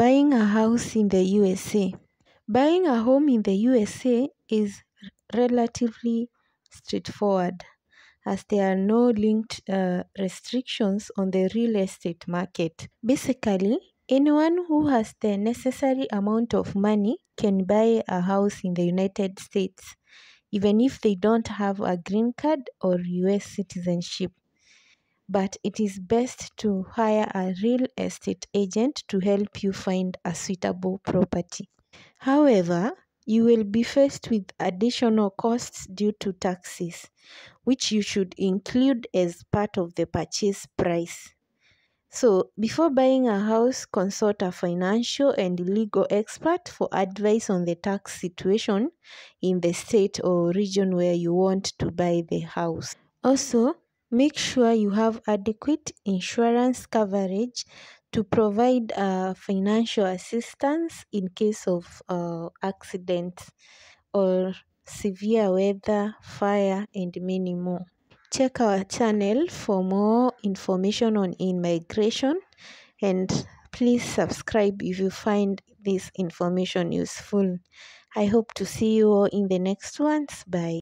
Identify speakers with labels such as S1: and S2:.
S1: Buying a house in the USA. Buying a home in the USA is relatively straightforward as there are no linked uh, restrictions on the real estate market. Basically, anyone who has the necessary amount of money can buy a house in the United States, even if they don't have a green card or US citizenship but it is best to hire a real estate agent to help you find a suitable property. However, you will be faced with additional costs due to taxes, which you should include as part of the purchase price. So, before buying a house, consult a financial and legal expert for advice on the tax situation in the state or region where you want to buy the house. Also, Make sure you have adequate insurance coverage to provide uh, financial assistance in case of uh, accidents or severe weather, fire, and many more. Check our channel for more information on immigration and please subscribe if you find this information useful. I hope to see you all in the next ones. Bye.